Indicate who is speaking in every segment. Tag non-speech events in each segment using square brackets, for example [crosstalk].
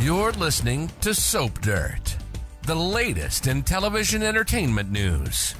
Speaker 1: You're listening to Soap Dirt, the latest in television entertainment news.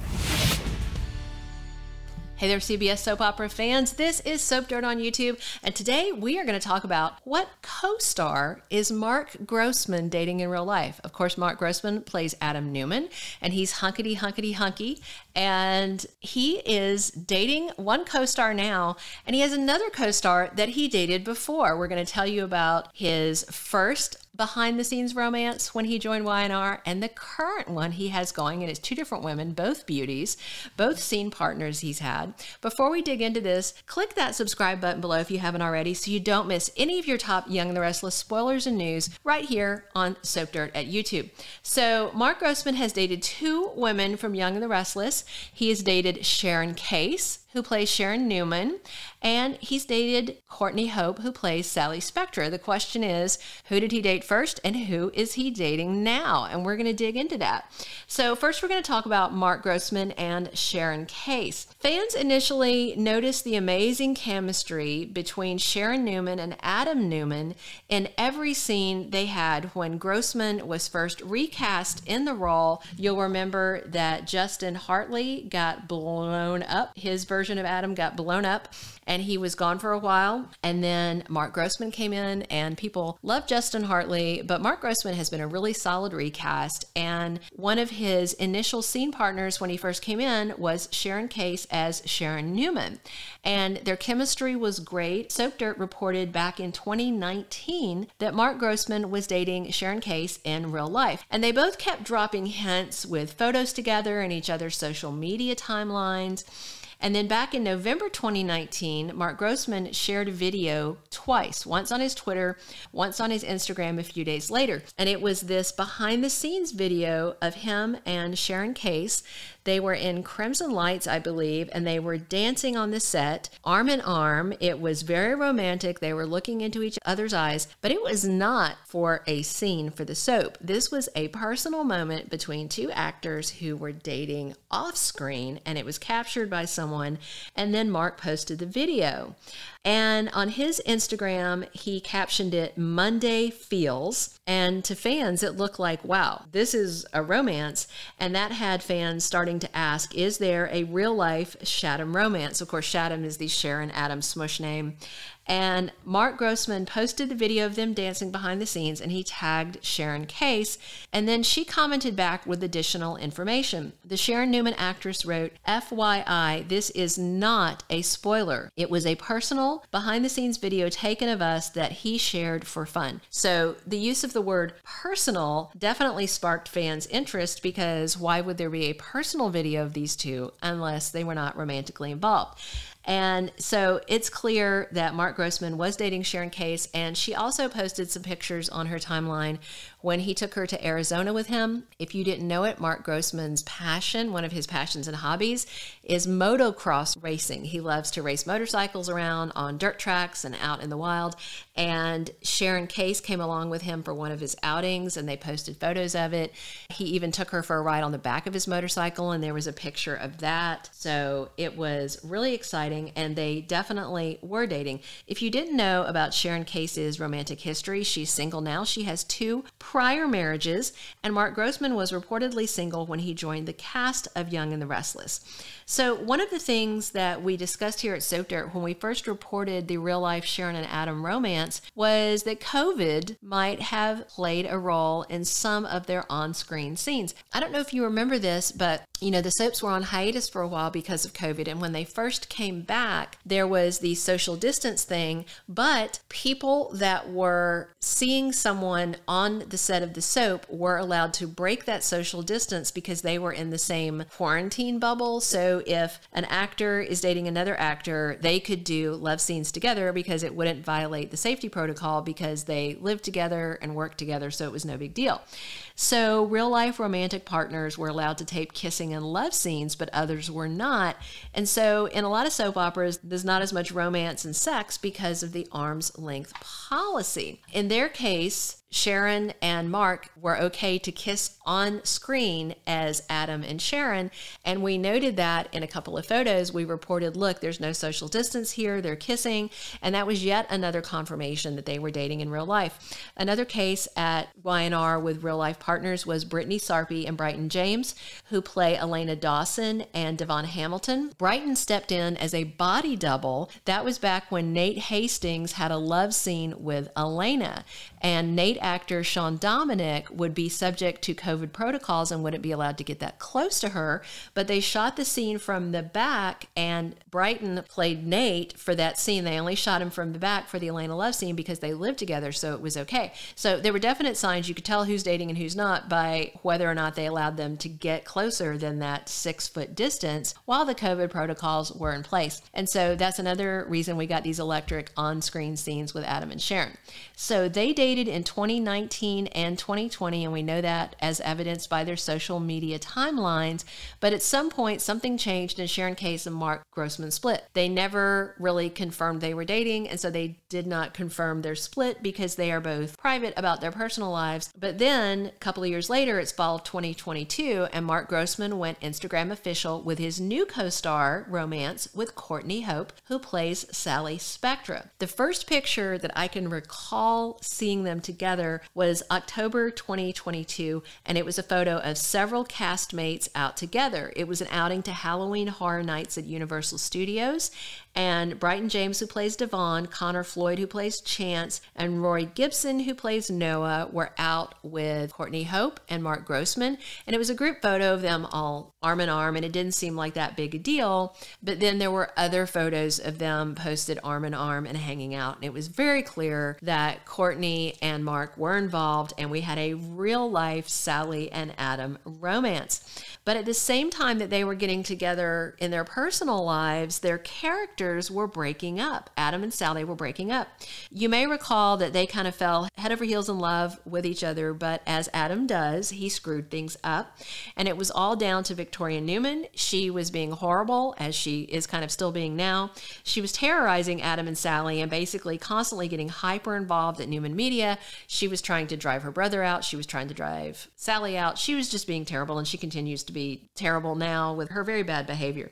Speaker 2: Hey there, CBS soap opera fans. This is Soap Dirt on YouTube, and today we are going to talk about what co star is Mark Grossman dating in real life. Of course, Mark Grossman plays Adam Newman, and he's hunkety, hunkety, hunky, and he is dating one co star now, and he has another co star that he dated before. We're going to tell you about his first behind the scenes romance when he joined Y&R and the current one he has going. And it's two different women, both beauties, both scene partners he's had. Before we dig into this, click that subscribe button below if you haven't already so you don't miss any of your top Young and the Restless spoilers and news right here on Soap Dirt at YouTube. So, Mark Grossman has dated two women from Young and the Restless. He has dated Sharon Case, who plays Sharon Newman, and he's dated Courtney Hope, who plays Sally Spectra. The question is, who did he date first, and who is he dating now? And we're going to dig into that. So, first, we're going to talk about Mark Grossman and Sharon Case. Fans initially noticed the amazing chemistry between Sharon Newman and Adam Newman in every scene they had when Grossman was first recast in the role. You'll remember that Justin Hartley got blown up. His version version of Adam got blown up and he was gone for a while. And then Mark Grossman came in, and people love Justin Hartley, but Mark Grossman has been a really solid recast. And one of his initial scene partners when he first came in was Sharon Case as Sharon Newman. And their chemistry was great. Soap Dirt reported back in 2019 that Mark Grossman was dating Sharon Case in real life. And they both kept dropping hints with photos together and each other's social media timelines. And then back in November 2019, Mark Grossman shared a video twice, once on his Twitter, once on his Instagram a few days later. And it was this behind the scenes video of him and Sharon Case they were in Crimson Lights, I believe, and they were dancing on the set, arm in arm. It was very romantic. They were looking into each other's eyes, but it was not for a scene for the soap. This was a personal moment between two actors who were dating off screen, and it was captured by someone. And then Mark posted the video. And on his Instagram, he captioned it Monday Feels. And to fans, it looked like, wow, this is a romance. And that had fans starting to ask, is there a real life Shadam romance? Of course, Shadam is the Sharon Adams smush name. And Mark Grossman posted the video of them dancing behind the scenes and he tagged Sharon Case. And then she commented back with additional information. The Sharon Newman actress wrote, FYI, this is not a spoiler. It was a personal behind the scenes video taken of us that he shared for fun. So the use of the word personal definitely sparked fans' interest because why would there be a personal video of these two unless they were not romantically involved? And so it's clear that Mark Grossman was dating Sharon Case, and she also posted some pictures on her timeline when he took her to Arizona with him. If you didn't know it, Mark Grossman's passion, one of his passions and hobbies, is motocross racing. He loves to race motorcycles around on dirt tracks and out in the wild. And Sharon Case came along with him for one of his outings and they posted photos of it. He even took her for a ride on the back of his motorcycle and there was a picture of that. So it was really exciting and they definitely were dating. If you didn't know about Sharon Case's romantic history, she's single now. She has two prior marriages, and Mark Grossman was reportedly single when he joined the cast of Young and the Restless. So, one of the things that we discussed here at Soap Dirt when we first reported the real life Sharon and Adam romance was that COVID might have played a role in some of their on screen scenes. I don't know if you remember this, but you know, the soaps were on hiatus for a while because of COVID. And when they first came back, there was the social distance thing, but people that were seeing someone on the set of the soap were allowed to break that social distance because they were in the same quarantine bubble. So if an actor is dating another actor, they could do love scenes together because it wouldn't violate the safety protocol because they lived together and worked together. So it was no big deal. So real life romantic partners were allowed to tape kissing and love scenes, but others were not. And so in a lot of soap operas, there's not as much romance and sex because of the arm's length policy. In their case, Sharon and Mark were okay to kiss on screen as Adam and Sharon. And we noted that in a couple of photos. We reported, look, there's no social distance here, they're kissing. And that was yet another confirmation that they were dating in real life. Another case at Y&R with real life partners was Brytni Sarpy and Bryton James, who play Elena Dawson and Devon Hamilton. Bryton stepped in as a body double. That was back when Nate Hastings had a love scene with Elena. And Nate actor Sean Dominic would be subject to COVID protocols and wouldn't be allowed to get that close to her. But they shot the scene from the back, and Bryton played Nate for that scene. They only shot him from the back for the Elena Love scene because they lived together, so it was okay. So there were definite signs you could tell who's dating and who's not by whether or not they allowed them to get closer than that six foot distance while the COVID protocols were in place. And so that's another reason we got these electric on screen scenes with Adam and Sharon. So they dated in 2019 and 2020, and we know that as evidenced by their social media timelines. But at some point, something changed, and Sharon Case and Mark Grossman split. They never really confirmed they were dating, and so they did not confirm their split because they are both private about their personal lives. But then, a couple of years later, it's fall of 2022, and Mark Grossman went Instagram official with his new co star romance with Courtney Hope, who plays Sally Spectra. The first picture that I can recall seeing them together was October 2022, and it was a photo of several castmates out together. It was an outing to Halloween Horror Nights at Universal Studios, and Bryton James, who plays Devon, Conner Floyd, who plays Chance, and Rory Gibson, who plays Noah, were out with Courtney Hope and Mark Grossman. And it was a group photo of them all arm in arm, and it didn't seem like that big a deal. But then there were other photos of them posted arm in arm and hanging out. And it was very clear that Courtney and Mark were involved, and we had a real life Sally and Adam romance. But at the same time that they were getting together in their personal lives, their characters were breaking up. Adam and Sally were breaking up. You may recall that they kind of fell head over heels in love with each other, but as Adam does, he screwed things up. And it was all down to Victoria Newman. She was being horrible, as she is kind of still being now. She was terrorizing Adam and Sally and basically constantly getting hyper involved at Newman Media. She was trying to drive her brother out. She was trying to drive Sally out. She was just being terrible, and she continues to be terrible now with her very bad behavior.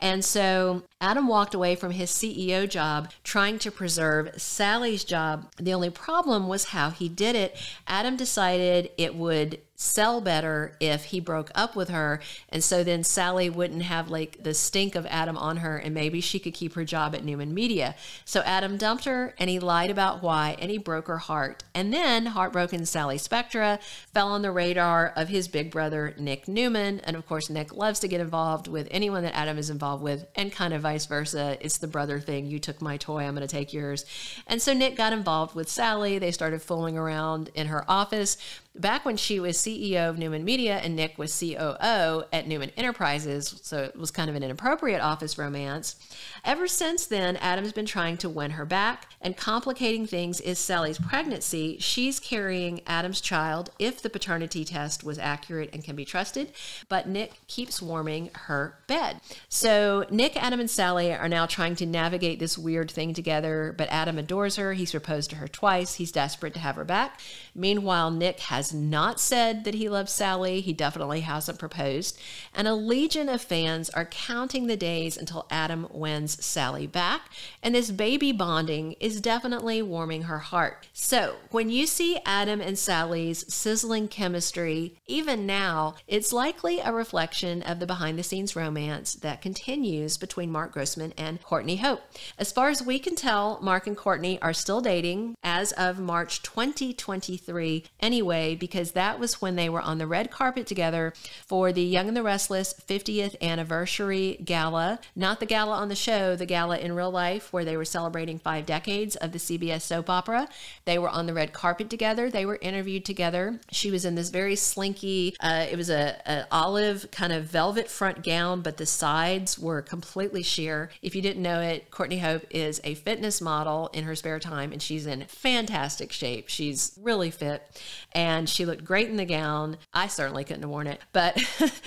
Speaker 2: And so Adam walked away from his CEO job trying to preserve Sally's job. The only problem was how he did it. Adam decided it would sell better if he broke up with her. And so then Sally wouldn't have like the stink of Adam on her and maybe she could keep her job at Newman Media. So Adam dumped her and he lied about why and he broke her heart. And then heartbroken Sally Spectra fell on the radar of his big brother, Nick Newman. And of course, Nick loves to get involved with anyone that Adam is involved with and kind of vice versa. It's the brother thing. You took my toy, I'm going to take yours. And so Nick got involved with Sally. They started fooling around in her office back when she was CEO of Newman Media and Nick was COO at Newman Enterprises, so it was kind of an inappropriate office romance. Ever since then, Adam's been trying to win her back, and complicating things is Sally's pregnancy. She's carrying Adam's child if the paternity test was accurate and can be trusted, but Nick keeps warming her bed. So Nick, Adam, and Sally are now trying to navigate this weird thing together, but Adam adores her. He's proposed to her twice. He's desperate to have her back. Meanwhile, Nick has not said that he loves Sally. He definitely hasn't proposed. And a legion of fans are counting the days until Adam wins Sally back. And this baby bonding is definitely warming her heart. So when you see Adam and Sally's sizzling chemistry, even now, it's likely a reflection of the behind the scenes romance that continues between Mark Grossman and Courtney Hope. As far as we can tell, Mark and Courtney are still dating as of March 2023 anyway, because that was when they were on the red carpet together for the Young and the Restless 50th anniversary gala. Not the gala on the show, the gala in real life where they were celebrating five decades of the CBS soap opera. They were on the red carpet together. They were interviewed together. She was in this very slinky, uh, it was a, a olive kind of velvet front gown, but the sides were completely sheer. If you didn't know it, Courtney Hope is a fitness model in her spare time and she's in fantastic shape. She's really fit. And and she looked great in the gown. I certainly couldn't have worn it, but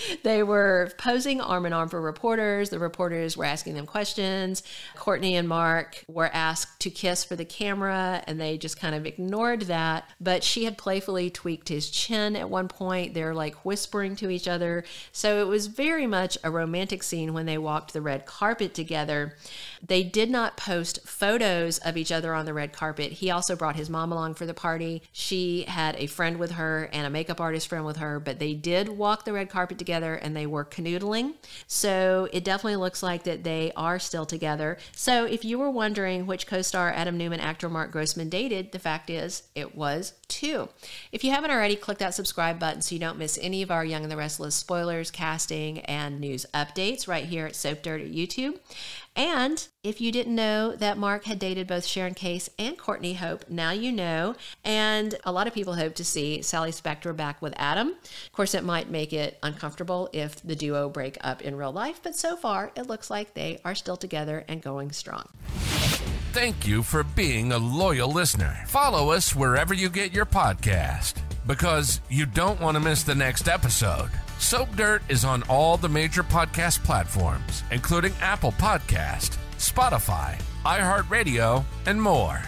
Speaker 2: [laughs] they were posing arm in arm for reporters. The reporters were asking them questions. Courtney and Mark were asked to kiss for the camera, and they just kind of ignored that. But she had playfully tweaked his chin at one point. They're like whispering to each other. So it was very much a romantic scene when they walked the red carpet together. They did not post photos of each other on the red carpet. He also brought his mom along for the party. She had a friend with her and a makeup artist friend with her, but they did walk the red carpet together and they were canoodling. So it definitely looks like that they are still together. So if you were wondering which co star Adam Newman actor Mark Grossman dated, the fact is it was two. If you haven't already, click that subscribe button so you don't miss any of our Young and the Restless spoilers, casting, and news updates right here at Soap Dirt at YouTube. And if you didn't know that Mark had dated both Sharon Case and Courtney Hope, now you know. And a lot of people hope to Sally Spectra back with Adam. Of course, it might make it uncomfortable if the duo break up in real life, but so far it looks like they are still together and going strong.
Speaker 1: Thank you for being a loyal listener. Follow us wherever you get your podcast because you don't want to miss the next episode. Soap Dirt is on all the major podcast platforms, including Apple Podcast, Spotify, iHeartRadio, and more.